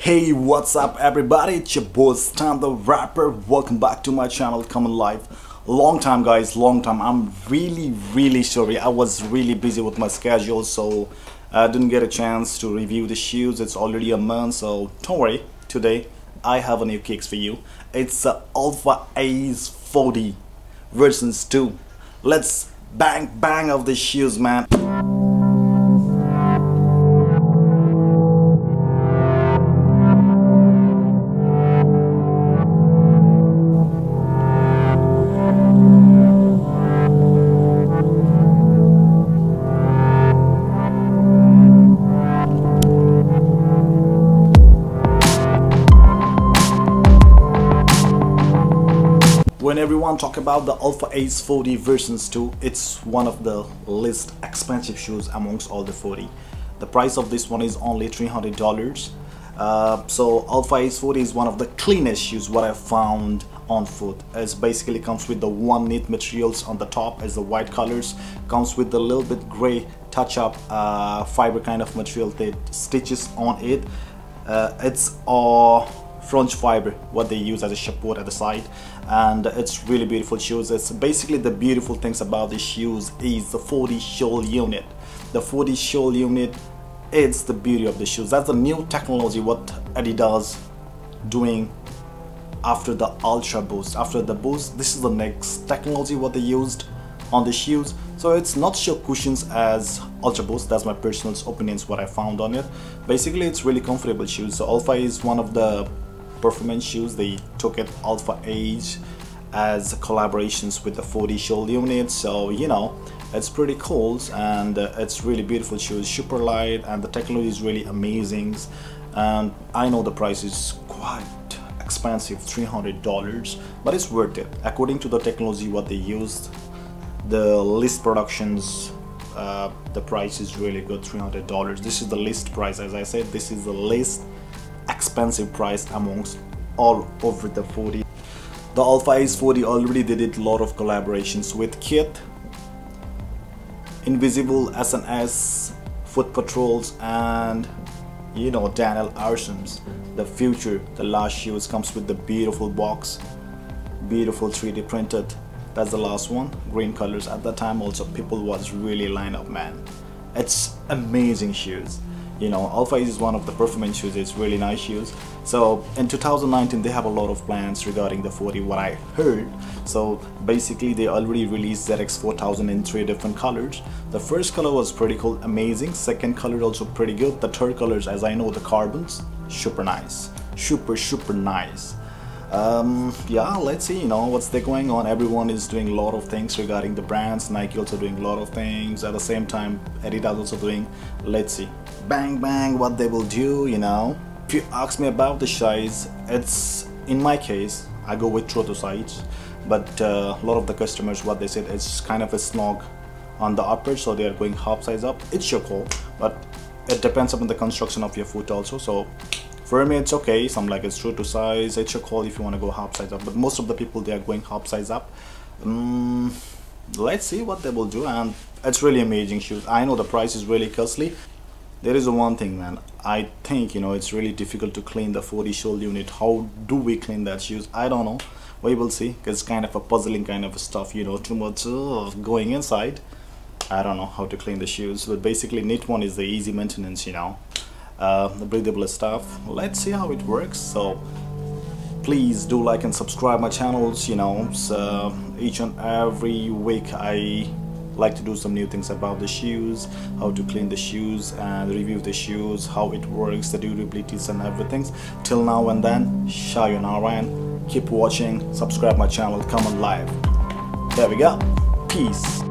Hey, what's up everybody? It's your boy Stan the Rapper. Welcome back to my channel, Common Life. Long time guys, long time. I'm really, really sorry. I was really busy with my schedule, so I didn't get a chance to review the shoes. It's already a month, so don't worry. Today, I have a new kicks for you. It's the Alpha Ace 40 versions 2. Let's bang bang of the shoes, man. When everyone talk about the AlphaEdge 4D versions 2 it's one of the least expensive shoes amongst all the 4D the price of this one is only $300 uh, so AlphaEdge 4D is one of the cleanest shoes what I found on foot. It basically comes with the one knit materials on the top as the white colors comes with the little bit gray touch up uh, fiber kind of material that stitches on it. Uh, it's all French fiber what they use as a support at the side. And it's really beautiful shoes. It's basically the beautiful things about the shoes is the 4D sole unit. The 4D sole unit it's the beauty of the shoes. That's the new technology what Adidas doing after the ultra boost. After the boost this is the next technology what they used on the shoes. So it's not so cushions as ultra boost. That's my personal opinions what i found on it. Basically it's really comfortable shoes. So alpha is one of the performance shoes they took it AlphaEdge as collaborations with the 4D sole unit. So you know it's pretty cool and uh, it's really beautiful shoes. Super light and the technology is really amazing. And I know the price is quite expensive $300 but it's worth it. According to the technology what they used the list productions uh, the price is really good $300 this is the list price as I said this is the list expensive price amongst all over the 4D the AlphaEdge 4D already did a lot of collaborations with Kith, Invincible SNS Foot Patrols and you know Daniel Arsham's the future. The last shoes comes with the beautiful box beautiful 3d printed. That's the last one. Green colors at that time. Also people was really line up man. It's amazing shoes you know alpha is one of the performance shoes it's really nice shoes. So in 2019 they have a lot of plans regarding the 4D what i heard. So basically they already released zx 4000 in three different colors. The first color was pretty cool amazing. Second color also pretty good. The third colors as i know the carbons super nice. Super super nice. Um, yeah let's see you know what's there going on? Everyone is doing a lot of things regarding the brands. Nike also doing a lot of things. At the same time Adidas also doing let's see bang bang what they will do you know? If you ask me about the size it's in my case I go with true to size but uh, a lot of the customers what they said it's kind of a snug on the upper so they are going half size up. It's your call but it depends upon the construction of your foot also so for me it's okay. Some like it's true to size it's your call if you want to go half size up but most of the people they are going half size up. Um, let's see what they will do and it's really amazing shoes. I know the price is really costly there is one thing man. I think you know it's really difficult to clean the 4D sole unit. How do we clean that shoes? I don't know. We will see. It's kind of a puzzling kind of stuff you know too much uh, going inside. I don't know how to clean the shoes but basically knit one is the easy maintenance you know. Uh, the breathable stuff. Let's see how it works. So please do like and subscribe my channels you know. So each and every week I like to do some new things about the shoes how to clean the shoes and review the shoes how it works the durabilities and everything. Till now and then sayonara and keep watching subscribe my channel Common Life. There we go. Peace